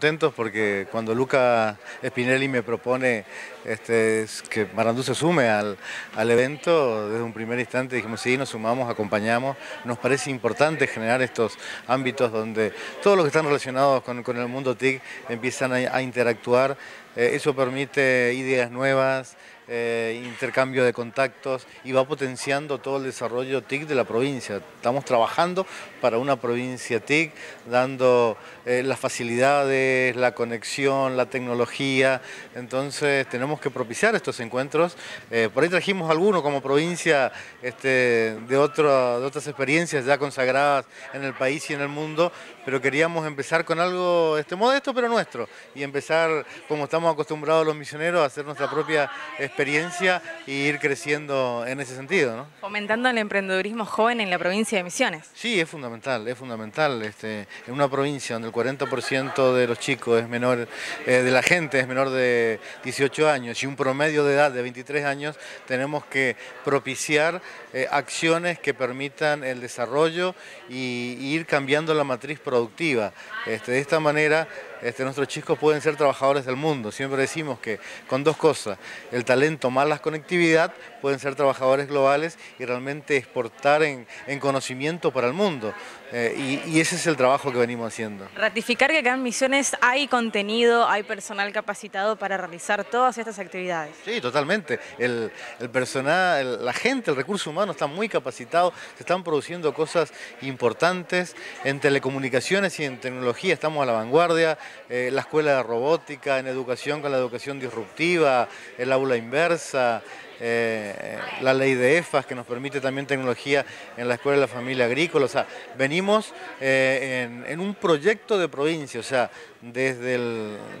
Contentos porque cuando Luca Spinelli me propone este, que Marandú se sume al, evento, desde un primer instante dijimos sí, nos sumamos, acompañamos. Nos parece importante generar estos ámbitos donde todos los que están relacionados con, el mundo TIC empiezan a, interactuar. Eh, eso permite ideas nuevas, eh, intercambio de contactos y va potenciando todo el desarrollo TIC de la provincia. Estamos trabajando para una provincia TIC, dando eh, las facilidades, la conexión, la tecnología, entonces tenemos que propiciar estos encuentros. Eh, por ahí trajimos algunos como provincia este, de, otras experiencias ya consagradas en el país y en el mundo, pero queríamos empezar con algo este, modesto pero nuestro y empezar como estamos acostumbrados los misioneros a hacer nuestra propia experiencia experiencia y ir creciendo en ese sentido. ¿no? Fomentando el emprendedurismo joven en la provincia de Misiones. Sí, es fundamental, es fundamental. Este, en una provincia donde el 40% de los chicos es menor, eh, de la gente es menor de 18 años y un promedio de edad de 23 años, tenemos que propiciar eh, acciones que permitan el desarrollo y, ir cambiando la matriz productiva. Este, de esta manera este, nuestros chicos pueden ser trabajadores del mundo. Siempre decimos que con dos cosas, el talento más la conectividad, pueden ser trabajadores globales y realmente exportar en, conocimiento para el mundo. Eh, y, ese es el trabajo que venimos haciendo. Ratificar que acá en Misiones hay contenido, hay personal capacitado para realizar todas estas actividades. Sí, totalmente. El, personal, la gente, el recurso humano está muy capacitado, se están produciendo cosas importantes en telecomunicaciones y en tecnología, estamos a la vanguardia, eh, la escuela de robótica, en educación con la educación disruptiva, el aula inversa, conversa eh, la ley de EFAS que nos permite también tecnología en la Escuela de la Familia Agrícola. O sea, venimos eh, en, un proyecto de provincia, o sea, desde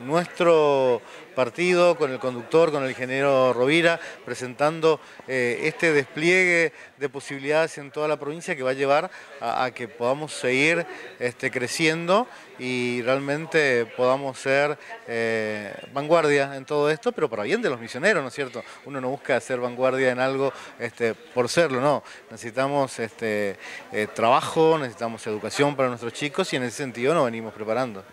nuestro partido, con el conductor, con el ingeniero Rovira, presentando eh, este despliegue de posibilidades en toda la provincia que va a llevar a, que podamos seguir este, creciendo y realmente podamos ser vanguardia en todo esto, pero para bien de los misioneros, ¿no es cierto? Uno no busca vanguardia en algo este, por serlo, no. Necesitamos este, eh, trabajo, necesitamos educación para nuestros chicos y en ese sentido nos venimos preparando.